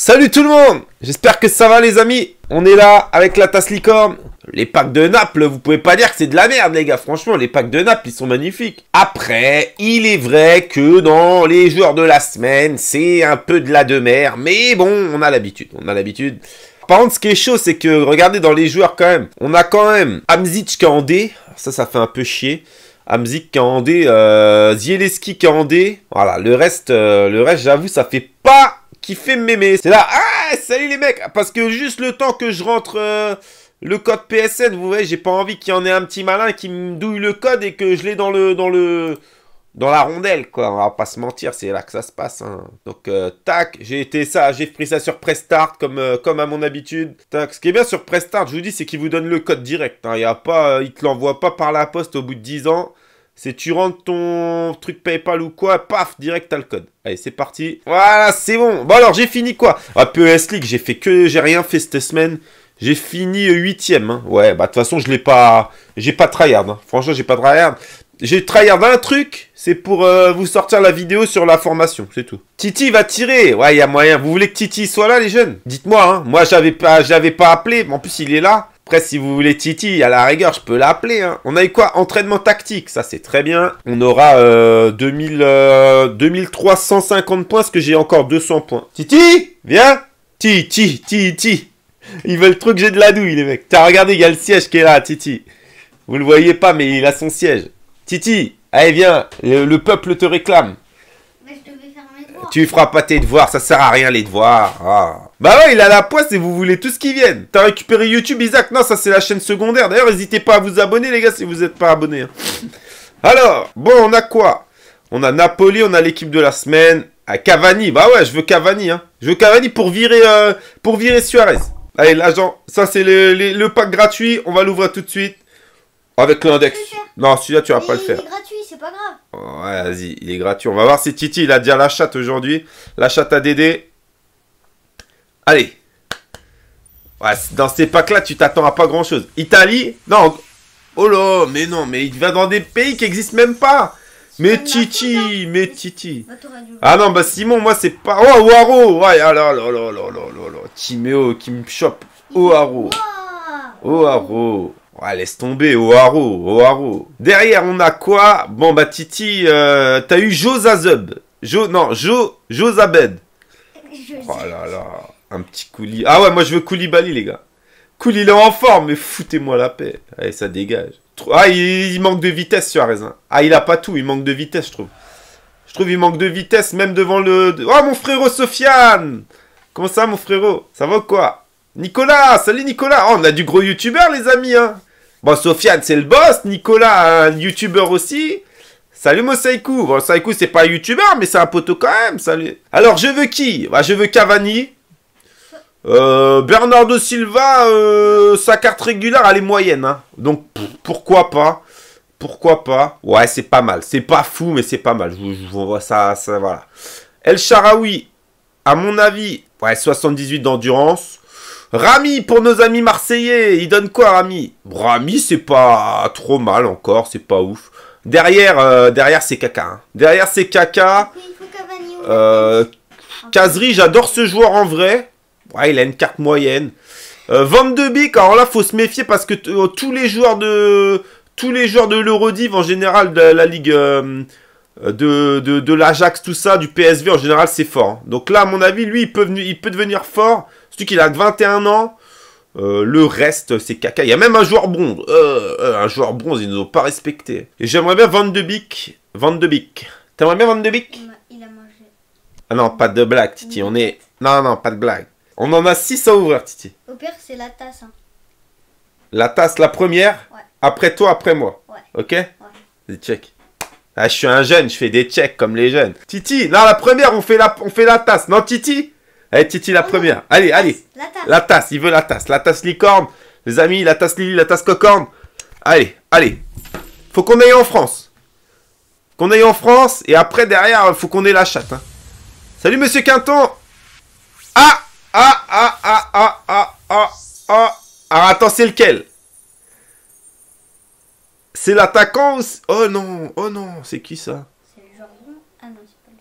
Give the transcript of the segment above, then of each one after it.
Salut tout le monde J'espère que ça va les amis On est là avec la tasse licorne. Les packs de Naples, vous pouvez pas dire que c'est de la merde les gars. Franchement, les packs de Naples, ils sont magnifiques. Après, il est vrai que dans les joueurs de la semaine, c'est un peu de la demeure. Mais bon, on a l'habitude. On a l'habitude. Par contre, ce qui est chaud, c'est que, regardez dans les joueurs quand même. On a quand même Amzic qui est en D. Ça, ça fait un peu chier. Amzik qui est en D. Euh, Zielinski qui est en D. Voilà, le reste, euh, le reste j'avoue, ça fait pas qui fait mémé. C'est là, ah, salut les mecs Parce que juste le temps que je rentre euh, le code PSN, vous voyez, j'ai pas envie qu'il y en ait un petit malin qui me douille le code et que je l'ai dans le... dans le dans la rondelle, quoi. On va pas se mentir, c'est là que ça se passe. Hein. Donc, euh, tac, j'ai été ça, j'ai pris ça sur Prestart, comme, euh, comme à mon habitude. Tac, ce qui est bien sur Prestart, je vous dis, c'est qu'il vous donne le code direct. Hein. Il y a pas, il te l'envoie pas par la poste au bout de 10 ans. C'est tu rentres ton truc PayPal ou quoi, paf, direct t'as le code. Allez, c'est parti. Voilà, c'est bon. Bon alors, j'ai fini quoi? Ah, PES League, j'ai fait que... J'ai rien fait cette semaine. J'ai fini huitième. Hein. Ouais, bah de toute façon, je l'ai pas... J'ai pas tryhard. Hein. Franchement, j'ai pas tryhard. J'ai tryhard un truc, c'est pour euh, vous sortir la vidéo sur la formation, c'est tout. Titi va tirer. Ouais, il y a moyen. Vous voulez que Titi soit là, les jeunes? Dites-moi, hein. Moi, j'avais pas, j'avais pas appelé. En plus, il est là. Après, si vous voulez Titi, à la rigueur, je peux l'appeler. Hein. On a eu quoi? Entraînement tactique, ça c'est très bien. On aura euh, 2000, euh, 2350 points, parce que j'ai encore 200 points. Titi? Viens? Titi, Titi Ils veulent trop que j'ai de la douille, les mecs. Tiens, regardez, il y a le siège qui est là, Titi. Vous le voyez pas, mais il a son siège. Titi, allez, viens, le peuple te réclame. Tu feras pas tes devoirs, ça sert à rien les devoirs. Ah. Bah ouais, il a la poisse et vous voulez tous qui viennent. T'as récupéré YouTube, Isaac Non, ça c'est la chaîne secondaire. D'ailleurs, n'hésitez pas à vous abonner les gars si vous n'êtes pas abonnés. Hein. Alors, bon, on a quoi? On a Napoli, on a l'équipe de la semaine. À Cavani, bah ouais, je veux Cavani. Hein. Je veux Cavani pour virer, euh, pour virer Suarez. Allez, l'agent, ça c'est le, le, pack gratuit. On va l'ouvrir tout de suite. Avec l'index. Non, celui-là, tu vas pas le faire. Il est gratuit, c'est pas grave. Ouais, vas-y, il est gratuit. On va voir si Titi, il a déjà la chatte aujourd'hui. La chatte à Dédé. Allez. Ouais, dans ces packs-là, tu t'attends à pas grand-chose. Italie Non. Oh là, mais non, mais il va dans des pays qui existent même pas. Mais Titi, mais Titi. Ah non, bah Simon, moi c'est pas... Oh, Waro Ouais, ah là là là là là là Timéo qui me chope. Oaro. Oaro. Ouais, laisse tomber, Oaro, Oaro. Derrière, on a quoi? Bon, bah, Titi, euh, t'as eu Josazub. Jo, non, Jo, Josabed. Oh là là, un petit coulis. Ah ouais, moi je veux Koulibaly, les gars. Koulibaly, il est en forme, mais foutez-moi la paix. Allez, ça dégage. Ah, il, manque de vitesse, sur Hein. Ah, il a pas tout, il manque de vitesse, je trouve. Je trouve il manque de vitesse, même devant le... Oh, mon frérot Sofiane Comment ça, mon frérot? Ça va quoi? Nicolas Salut, Nicolas Oh, on a du gros youtubeur, les amis, hein Bon, Sofiane, c'est le boss. Nicolas, un youtubeur aussi. Salut Mosaiku. Bon, Saiku, c'est pas un youtubeur, mais c'est un poteau quand même. Salut. Alors, je veux qui? Bah, Je veux Cavani. Euh, Bernardo Silva, euh, sa carte régulière, elle est moyenne. Hein. Donc, pourquoi pas? Pourquoi pas? Ouais, c'est pas mal. C'est pas fou, mais c'est pas mal. Je vous vois ça, ça, voilà. El Sharawi, à mon avis, ouais, 78 d'endurance. Rami, pour nos amis marseillais, il donne quoi Rami? Rami, c'est pas trop mal encore, c'est pas ouf. Derrière, euh, derrière c'est caca. Hein. Derrière c'est caca. Euh, Kazri, j'adore ce joueur en vrai. Ouais, il a une carte moyenne. Euh, Van de Beek, alors là, faut se méfier parce que euh, tous les joueurs de tous les joueurs de l'Eurodiv en général de la ligue de, de, de l'Ajax, tout ça, du PSV en général, c'est fort. Hein. Donc là, à mon avis, lui, il peut, il peut devenir fort qu'il a 21 ans. Euh, le reste, c'est caca. Il y a même un joueur bronze. Euh, euh, un joueur bronze, ils nous ont pas respecté. Et j'aimerais bien Van de Beek. Van de Beek. T'aimerais bien Van de Beek Il a mangé. Ah non, pas de blague, Titi. On est... Non, non, pas de blague. On en a 6 à ouvrir, Titi. Au pire, c'est la tasse. Hein. La tasse, la première Ouais. Après toi, après moi Ouais. Ok? Ouais. check. Ah, je suis un jeune, je fais des checks comme les jeunes. Titi, non, la première, on fait la, on fait la tasse. Non, Titi? Allez, Titi, la première. Allez, allez. La tasse. La tasse, il veut la tasse. La tasse licorne. Les amis, la tasse Lily, la tasse cocorne. Allez, allez. Faut qu'on aille en France. Qu'on aille en France. Et après, derrière, faut qu'on ait la chatte. Hein. Salut, monsieur Quinton. Ah Ah Ah Ah Ah Ah Ah Ah Alors, attends, c'est lequel? C'est l'attaquant ou... Oh non Oh non C'est qui ça? C'est le Ah non, c'est pas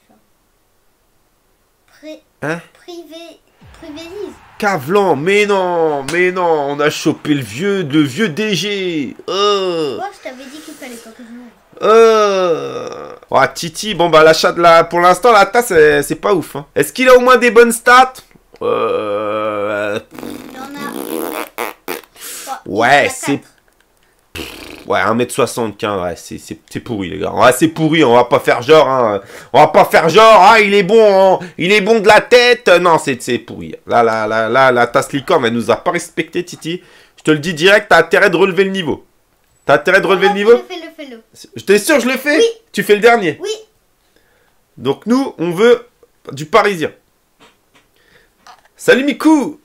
le. Pré... Hein? Privé... Trivélise. Cavlan, mais non, mais non, on a chopé le vieux, le vieux DG. Euh, Moi, je t'avais dit qu'il fallait pas que je euh. Ouais, Titi, bon bah l'achat de la, pour l'instant la tasse, c'est c'est pas ouf. hein. Est-ce qu'il a au moins des bonnes stats? Euh. Ouais, c'est-. Ouais, 1m75, ouais, c'est- pourri, les gars. Ouais, c'est pourri, on va pas faire genre, hein. On va pas faire genre, ah, il est bon, hein, il est bon de la tête. Non, c'est pourri. Là, là, là, là, la tasse licorne, elle nous a pas respecté, Titi. Je te le dis direct, t'as intérêt de relever le niveau. T'as intérêt de relever le niveau fais-le, fais-le. Je t'es sûr, je le fais Oui. Tu fais le dernier. Oui. Donc nous, on veut du parisien. Salut Mikou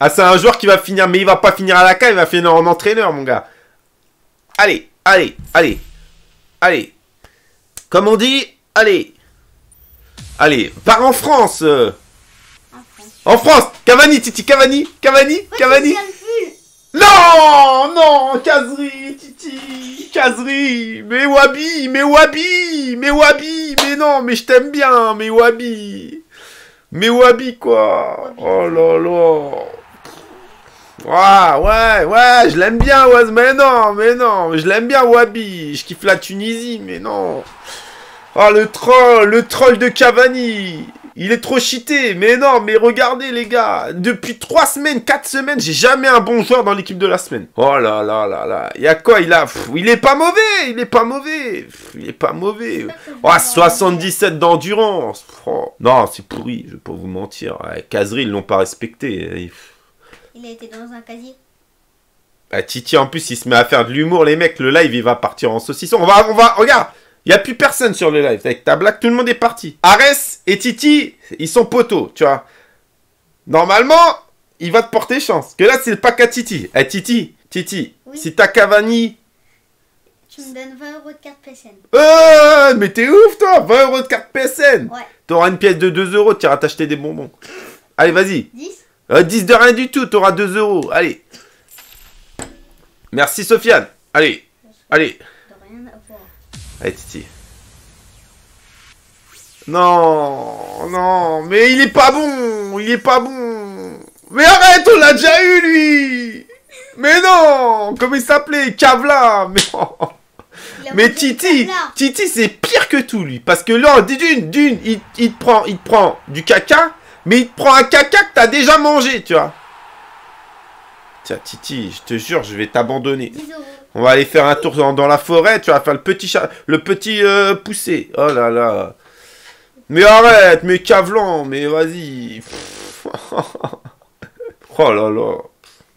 Ah, c'est un joueur qui va finir, mais il va pas finir à la cave, il va finir en entraîneur, mon gars. Allez, allez, allez, allez. Comme on dit, allez. Allez, pars en France euh. En France. En France Cavani, Titi, Cavani, Cavani, Cavani non, non, Kazri, Titi, Kazri, mais Wabi, mais Wabi, mais Wabi, mais non, mais je t'aime bien, mais Wabi, mais Wabi quoi, oh là là, ouais, ouais, ouais, je l'aime bien, Waz, mais non, mais non, je l'aime bien Wabi, je kiffe la Tunisie, mais non, oh le troll, le troll de Cavani, il est trop cheaté, mais non, mais regardez les gars, depuis 3 semaines, 4 semaines, j'ai jamais un bon joueur dans l'équipe de la semaine. Oh là là là là, il y a quoi Il a, pff, il est pas mauvais, il est pas mauvais, Pff, il est pas mauvais. Oh, 77 d'endurance. Oh, Non, c'est pourri, je vais pas vous mentir. Kazri, ils l'ont pas respecté. Il- Il a été dans un casier. Bah, Titi, en plus, il se met à faire de l'humour, les mecs. Le live, il va partir en saucisson. On va, on va, regarde, il y a plus personne sur le live. Avec ta blague, tout le monde est parti. Arès et Titi, ils sont poteaux, tu vois. Normalement, il va te porter chance. Que là, c'est le pack à Titi. Eh, Titi, Titi, Oui. si t'as Cavani. Tu me donnes 20 euros de carte PSN. Euh, mais t'es ouf, toi 20 euros de carte PSN. Ouais. T'auras une pièce de 2 euros, tu iras t'acheter des bonbons. Allez, vas-y. 10 Euh, 10 de rien du tout, t'auras 2 euros. Allez. Merci, Sofiane. Allez, allez. Allez, Titi. Non, non, mais il est pas bon, il est pas bon. Mais arrête, on l'a déjà eu, lui. Mais non, comment il s'appelait Kavla. Mais, Titi. Titi, c'est pire que tout, lui. Parce que là, d'une, d'une, il, il te prend, il te prend du caca, mais il te prend un caca que t'as déjà mangé, tu vois. Tiens, Titi, je te jure, je vais t'abandonner. 10 euros. On va aller faire un tour dans, la forêt, tu vas faire le petit chat, le petit euh, poussé. Oh là là. Mais arrête, mais Cavlan, mais vas-y. oh là là.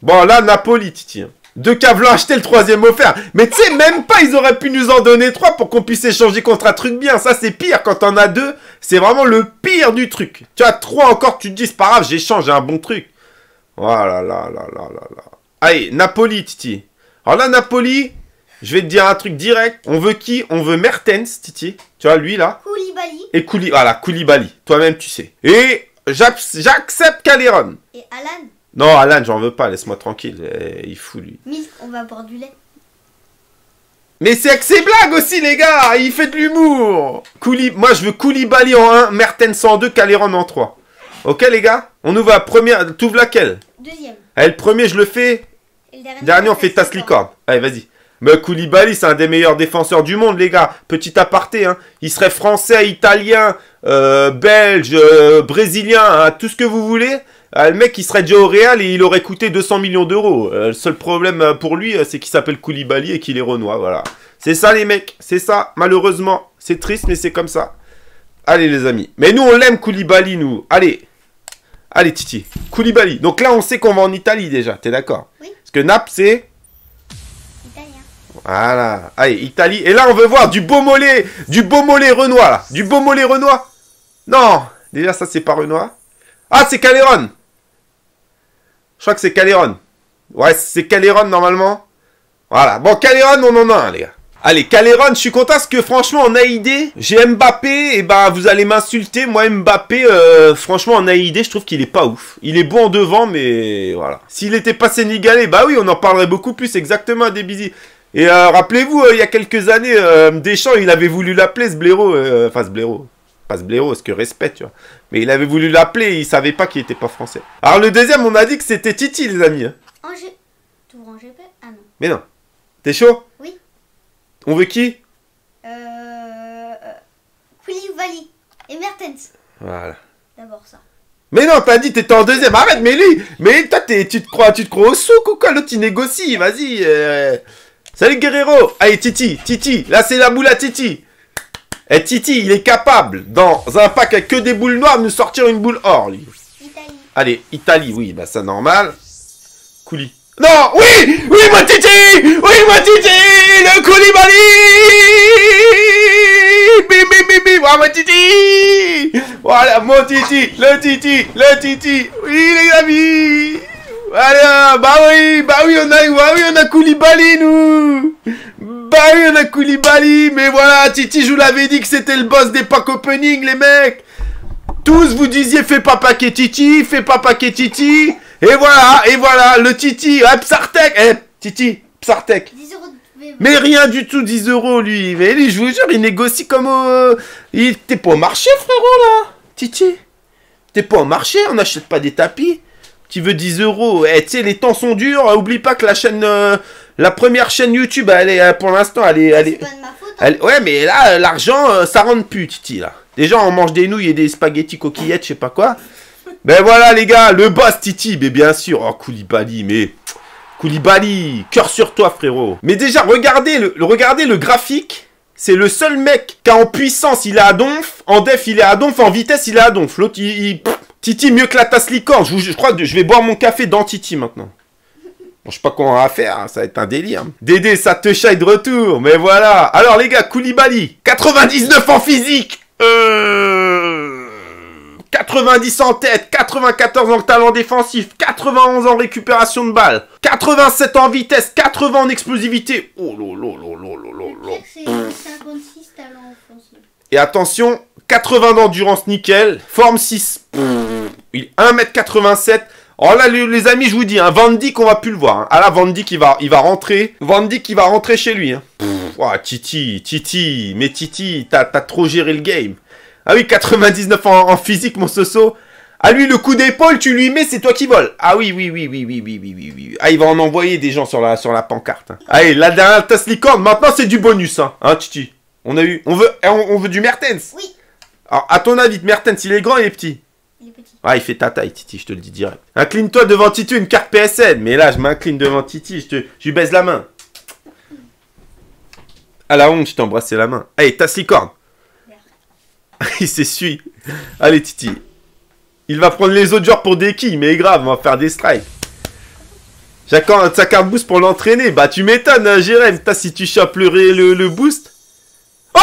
Bon, là, Napoli, Titi. Deux Cavlan acheté le troisième offert. Mais tu sais, même pas, ils auraient pu nous en donner trois pour qu'on puisse échanger contre un truc bien. Ça, c'est pire. Quand on a deux, c'est vraiment le pire du truc. Tu as trois encore, tu te dis, c'est pas grave, j'échange un bon truc. Oh là là là là là là. Allez, Napoli, Titi. Alors là, Napoli, je vais te dire un truc direct. On veut qui? On veut Mertens, Titi. Tu vois, lui là. Koulibaly Et Kouli, voilà, Koulibaly. Toi-même, tu sais. Et j'ac- j'accepte Caléron. et Alan? Non, Alan, j'en veux pas. Laisse-moi tranquille. Eh, Il fout, lui. Misk, on va boire du lait. Mais c'est avec ses blagues aussi, les gars. Il fait de l'humour. Kouli... Moi, je veux Koulibaly en 1, Mertens en 2, Caléron en 3. Ok, les gars? On ouvre la première. T'ouvres laquelle? Deuxième. Allez, le premier, je le fais. Dernier, on fait Tasse Taslicorne. Allez, vas-y. Mais Koulibaly, c'est un des meilleurs défenseurs du monde, les gars. Petit aparté, hein. Il serait français, italien, euh, belge, euh, brésilien, hein, tout ce que vous voulez. Euh, le mec, il serait déjà au Real et il aurait coûté 200 millions d'euros. Euh, le seul problème pour lui, c'est qu'il s'appelle Koulibaly et qu'il est renois, voilà. C'est ça, les mecs. C'est ça, malheureusement. C'est triste, mais c'est comme ça. Allez, les amis. Mais nous, on l'aime, Koulibaly, nous. Allez. Allez, Titi. Koulibaly. Donc là, on sait qu'on va en Italie, déjà. T'es d'accord? Oui. Que Naples, c'est... Italien. Voilà. Allez, Italie. Et là, on veut voir du beau mollet. Du beau mollet Renoir, là. Du beau mollet Renoir. Non. Déjà, ça, c'est pas Renoir. Ah, c'est Caléron. Je crois que c'est Caléron. Ouais, c'est Caléron, normalement. Voilà. Bon, Caléron, on en a un, les gars. Allez, Caléron, je suis content parce que franchement, en AID, j'ai Mbappé, et bah vous allez m'insulter. Moi, Mbappé, euh, franchement, en AID, je trouve qu'il est pas ouf. Il est bon en devant, mais voilà. S'il était pas sénégalais, bah oui, on en parlerait beaucoup plus, exactement, des bisous. Et euh, rappelez-vous, euh, il y a quelques années, Deschamps, il avait voulu l'appeler ce blaireau. euh, enfin, ce blaireau. Pas ce blaireau, parce que respect, tu vois. Mais il avait voulu l'appeler, il savait pas qu'il était pas français. Alors le deuxième, on a dit que c'était Titi, les amis. hein. G... T'ouvres en GP Ah non. Mais non. T'es chaud? On veut qui? Euh... euh, Koulibaly et Mertens. Voilà. D'abord ça. Mais non, t'as dit t'étais en deuxième. Arrête, mais lui, mais toi, t'es- tu te crois, tu te crois au souk ou quoi? L'autre, il négocie. Vas-y. euh. Salut Guerrero. Allez, Titi, Titi. Là, c'est la boule à Titi. Et Titi, il est capable, dans un pack avec que des boules noires, de nous sortir une boule or, lui. Italie. Allez, Italie, oui, bah ça normal. Couli. Non, oui, oui, mon Titi, oui, mon Titi, le Koulibaly, bim, bim, bim, bim, ah, mon Titi, voilà, mon Titi, le Titi, le Titi, oui, les amis, voilà, bah oui, bah oui, on a, bah oui, on a Koulibaly, nous, bah oui, on a Koulibaly, mais voilà, Titi, je vous l'avais dit que c'était le boss des packs opening, les mecs. Tous vous disiez fais pas paquet Titi, fais pas paquet Titi. Et voilà, et voilà, le Titi, ah, Psartek, eh, Titi, Psartek. 10 euros de. Mais rien du tout, 10 euros lui. Mais lui, je vous jure, il négocie comme au... Il... T'es pas au marché, frérot, là Titi T'es pas au marché, on n'achète pas des tapis. Tu veux 10 euros Eh, tu sais, les temps sont durs. euh, Oublie pas que la chaîne... euh, La première chaîne YouTube, elle est, euh, pour l'instant, elle est... Elle C'est est... pas de ma faute. hein. Elle- Ouais, mais là, euh, l'argent, euh, ça rentre plus, Titi, là. Déjà, on mange des nouilles et des spaghettis coquillettes, je sais pas quoi. Ben voilà, les gars, le boss, Titi, mais bien sûr. Oh, Koulibaly, mais... Koulibaly, cœur sur toi, frérot. Mais déjà, regardez le, regardez le graphique. C'est le seul mec qui a en puissance, il est à donf. En def, il est à donf. En vitesse, il est à donf. L'autre, il... Titi, mieux que la tasse licorne. Je crois que je vais boire mon café dans Titi, maintenant. Bon, je sais pas quoi on va faire, hein, ça va être un délire. Dédé, ça te chaille de retour, mais voilà. Alors les gars, Koulibaly, 99 en physique, euh... 90 en tête, 94 en talent défensif, 91 en récupération de balles, 87 en vitesse, 80 en explosivité. Oh Le là. pire, c'est 56 talents offensifs. Et attention, 80 d'endurance nickel, forme 6. Il est 1m87. Oh là les, amis, je vous dis, hein, Van Dijk, on va plus le voir. Hein. Ah là, Van Dijk, il va, il va rentrer. Van Dijk, il va rentrer chez lui. Hein. Ouah, Titi, Titi, mais Titi, t'as t'as trop géré le game. Ah oui, 99 en, en physique, mon soso. Ah lui, le coup d'épaule, tu lui mets, c'est toi qui voles. Ah oui, oui, oui, oui, oui, oui, oui, oui, oui. Ah, il va en envoyer des gens sur la, sur la pancarte. hein. Allez, la dernière tasse licorne, maintenant c'est du bonus, hein, hein Titi? On a eu, on veut, on, on veut du Mertens. Oui, Alors, à ton avis, Mertens, il est grand, il est petit? Il est petit. Ah, il fait ta taille, Titi, je te le dis direct. Incline-toi devant Titi, une carte PSN. Mais là, je m'incline devant Titi, je, te, je lui baise la main. À la honte, je t'ai embrassé la main. Allez, tasse licorne. il s'essuie. Allez, Titi. Il va prendre les autres joueurs pour des quilles, mais grave, on va faire des strikes. A sa carte boost pour l'entraîner. Bah, tu m'étonnes, hein, Jérém. Putain, si tu chopes le, le, boost.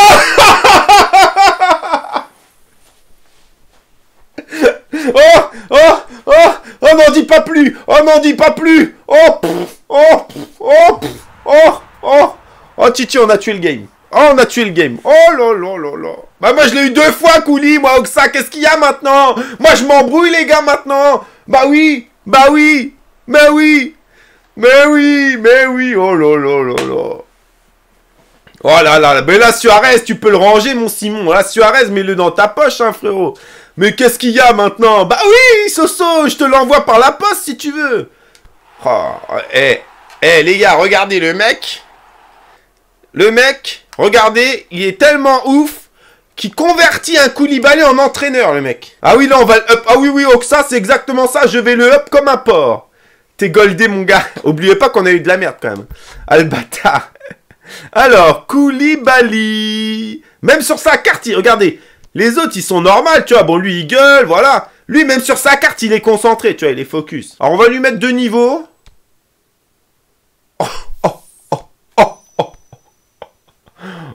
Oh Oh Oh Oh n'en dis pas plus Oh n'en dis pas plus Oh Oh Oh Oh Oh Oh Titi on a tué le game Oh on a tué le game Oh là là là là Bah moi je l'ai eu deux fois Kouli moi Oxa qu'est-ce qu'il y a maintenant? Moi je m'embrouille les gars maintenant Bah oui Bah oui Mais oui Mais oui Mais oui Oh là là là là Oh là là, mais là Suarez, tu peux le ranger mon Simon. Là Suarez, mets-le dans ta poche, hein frérot. Mais qu'est-ce qu'il y a maintenant? Bah oui, Soso, je te l'envoie par la poste si tu veux. Oh, eh, eh les gars, regardez le mec. Le mec, regardez, il est tellement ouf qu'il convertit un Koulibaly en entraîneur, le mec. Ah oui, là on va le up. Ah oui, oui, Oxa, c'est exactement ça. Je vais le up comme un porc. T'es goldé, mon gars. Oubliez pas qu'on a eu de la merde quand même. Ah le bâtard. Alors, Koulibaly. Même sur sa carte, regardez. Les autres, ils sont normaux, tu vois. Bon, lui, il gueule, voilà. Lui, même sur sa carte, il est concentré, tu vois, il est focus. Alors, on va lui mettre deux niveaux. Oh, oh, oh, oh, oh.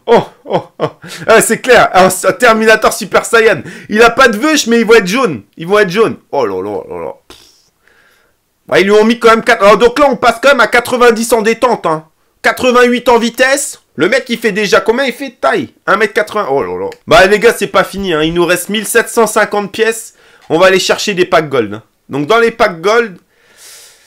Oh, oh, oh. Ah, c'est clair, un, Terminator Super Saiyan. Il a pas de veuche, mais ils vont être jaunes. Ils vont être jaunes. Oh là là là là. Ouais, ils lui ont mis quand même 4... Alors, donc là, on passe quand même à 90 en détente, hein. 88 en vitesse. Le mec, il fait déjà combien? Il fait de taille 1m80. Oh là là. Bah, les gars, c'est pas fini. Hein. Il nous reste 1750 pièces. On va aller chercher des packs gold. hein. Donc, dans les packs gold,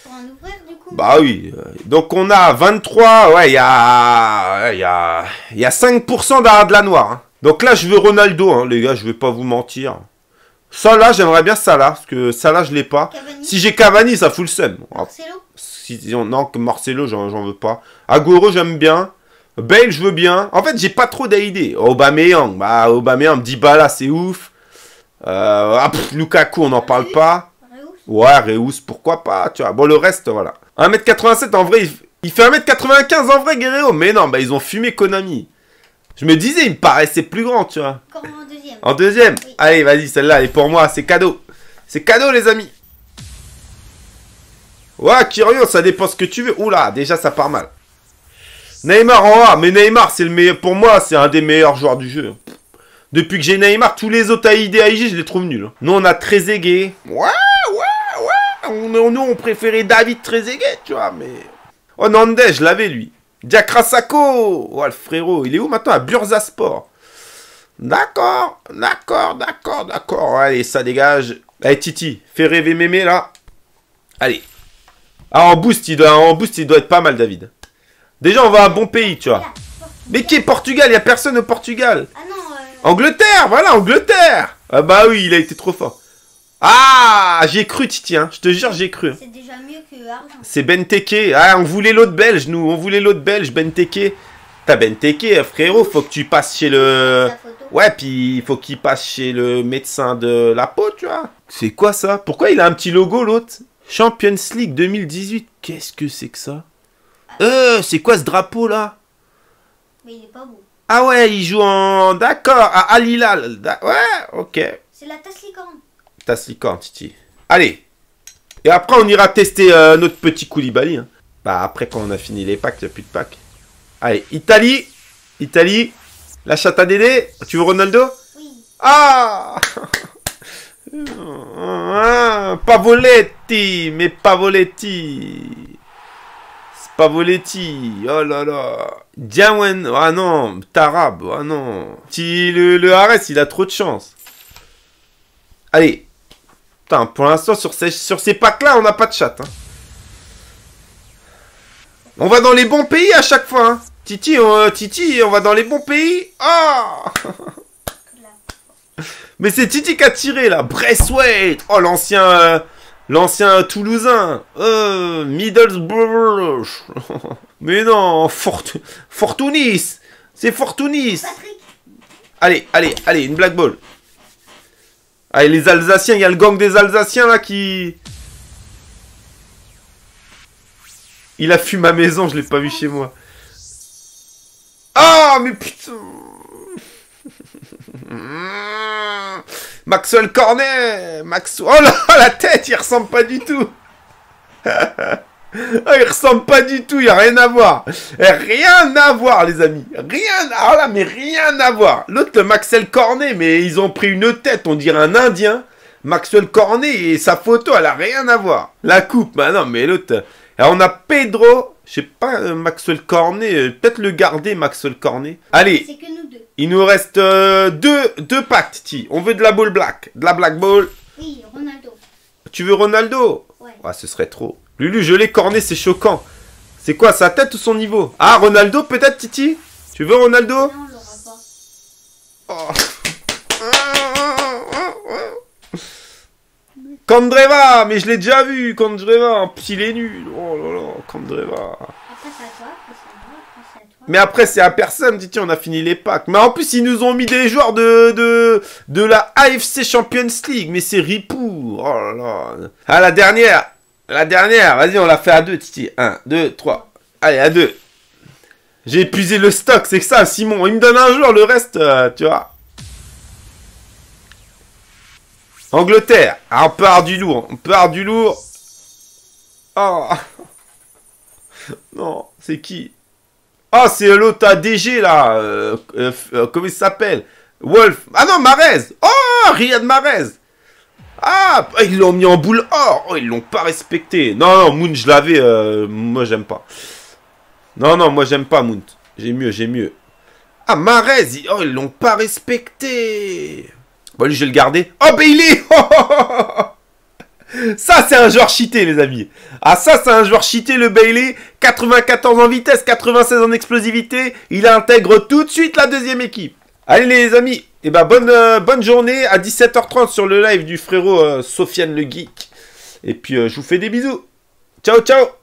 Pour en ouvrir du coup bah oui. Donc, on a 23. Ouais, il y a. y a. Il y a 5% d'arrêt de la noire. hein. Donc là, je veux Ronaldo, hein, les gars. Je vais pas vous mentir. Ça là, j'aimerais bien ça là, parce que ça là, je l'ai pas. Cavani, Si j'ai Cavani, ça fout le seum. Ah, Marcelo. si- non, que Marcelo, j'en veux pas. Agüero, j'aime bien. Bale, je veux bien. En fait, j'ai pas trop d'idées. Aubameyang, bah Aubameyang, Dybala, c'est ouf. Euh, ah, pff, Lukaku, on n'en parle pas. Ouais, Reus, pourquoi pas, tu vois. Bon, le reste, voilà. 1m87, en vrai, il, il fait 1m95 en vrai, Guerrero. Mais non, bah ils ont fumé Konami. Je me disais, il me paraissait plus grand, tu vois. En deuxième. En deuxième Oui. Allez, vas-y, celle-là, elle est pour moi, c'est cadeau. C'est cadeau, les amis. Ouais, Kyrio, ça dépend ce que tu veux. Oula, déjà, ça part mal. Neymar en A, mais Neymar, c'est le meilleur. Pour moi, c'est un des meilleurs joueurs du jeu. Depuis que j'ai Neymar, tous les autres AID, AIG, je les trouve nuls. Nous, on a Trezeguet. Ouais, On, nous, on préférait David Trezeguet, tu vois, mais... Oh, Nandez, je l'avais, lui. Diakrasako Oh, le frérot, il est où maintenant À Bursasport. D'accord, d'accord, d'accord, d'accord. Allez, ça dégage. Allez, Titi, fais rêver mémé, là. Allez. Ah, en boost, il doit, en boost, il doit être pas mal, David. Déjà, on va à un bon pays, tu vois. Mais qui est Portugal? Il y a personne au Portugal. Ah non, euh, Angleterre, voilà, Angleterre. Ah bah oui, il a été trop fort. Ah, j'ai cru, Titi, hein. Je te jure, j'ai cru. c'est déjà mieux que Argent. C'est Benteke. Ah, on voulait l'autre belge, nous. On voulait l'autre belge, Benteke. T'as Benteke, frérot. Faut que tu passes chez le... Ouais, puis il faut qu'il passe chez le médecin de la peau, tu vois. C'est quoi ça? Pourquoi il a un petit logo, l'autre? Champions League 2018. Qu'est-ce que c'est que ça? Euh, c'est quoi ce drapeau, là? Mais il est pas beau. Ah ouais, il joue en... D'accord, à Al Hilal. Da- Ouais, ok. C'est la tasse licorne. T'as ce licorne, Titi. Allez. Et après, on ira tester euh, notre petit Koulibaly. hein. Bah, après, quand on a fini les packs, il n'y a plus de packs. Allez, Italie. Italie. La chatte à Dédé. Tu veux Ronaldo? Oui. Ah Pavoletti, mais Pavoletti. Pavoletti, oh là là. Diawen, ah non, Tarab, ah non. Le, le Ares, il a trop de chance. Allez. Putain, pour l'instant, sur ces, sur ces packs-là, on n'a pas de chat. hein. On va dans les bons pays à chaque fois. hein. Titi, on, Titi, on va dans les bons pays. Ah Là. mais c'est Titi qui a tiré là. Braithwaite. Oh l'ancien, euh, l'ancien Toulousain. Euh, Middlesbrough. mais non, Fort, Fortunis. C'est Fortunis. Allez, allez, allez, une black ball. Allez, les Alsaciens, il y a le gang des Alsaciens là qui. Il a fui ma maison, je l'ai pas vu chez moi. Ah, mais putain. Maxwell Cornet Max... Oh là, la tête, il ressemble pas du tout Ah, il ressemble pas du tout, il a rien à voir Rien à voir, les amis Rien, ah là, mais rien à voir L'autre, le Maxwell Cornet, mais ils ont pris une tête, on dirait un Indien Maxwell Cornet, et sa photo, elle a rien à voir La coupe, bah non, mais l'autre... Alors, on a Pedro, je sais pas, euh, Maxwell Cornet, euh, peut-être le garder, Maxwell Cornet. Allez, C'est que nous deux. il nous reste euh, deux, deux packs, Titi. On veut de la ball black. De la black ball. Oui, Ronaldo. Tu veux Ronaldo? Ouais. Ouais, ce serait trop. Lulu, je l'ai corné, c'est choquant. C'est quoi, sa tête ou son niveau? Ah, Ronaldo peut-être, Titi? Tu veux Ronaldo? Non, on l'aura pas. oh. Kandreva, mais je l'ai déjà vu, Kandreva. Il est nul. Oh là là, Kandreva. À à à. Mais après, c'est à personne, Titi, on a fini les packs. Mais en plus, ils nous ont mis des joueurs de, de, de la AFC Champions League. Mais c'est ripou. Oh là là. Ah, la dernière. La dernière. Vas-y, on l'a fait à deux, Titi. Un, deux, trois. Allez, à deux. J'ai épuisé le stock, c'est que ça, Simon. Il me donne un joueur, le reste, euh, tu vois. Angleterre. Ah, on avoir du lourd. On avoir du lourd. Oh. Non, c'est qui? Ah, c'est l'autre ADG là. euh, euh, comment il s'appelle? Wolf. Ah non, Marez. Oh, Riyad Marez. Ah, ils l'ont mis en boule or. Oh, ils l'ont pas respecté. Non, non, Moon, je l'avais. euh, moi, j'aime pas. Non, non, moi, j'aime pas Moon. J'ai mieux, j'ai mieux. Ah, Marez. Oh, ils l'ont pas respecté. Bon, lui, je vais le garder. Oh, Bailey. Ça, c'est un joueur cheaté, les amis. Ah, ça, c'est un joueur cheaté, le Bailey. 94 en vitesse, 96 en explosivité. Il intègre tout de suite la deuxième équipe. Allez, les amis, Et bah bonne, euh, bonne journée à 17h30 sur le live du frérot euh, Sofiane le Geek. Et puis euh, je vous fais des bisous. Ciao ciao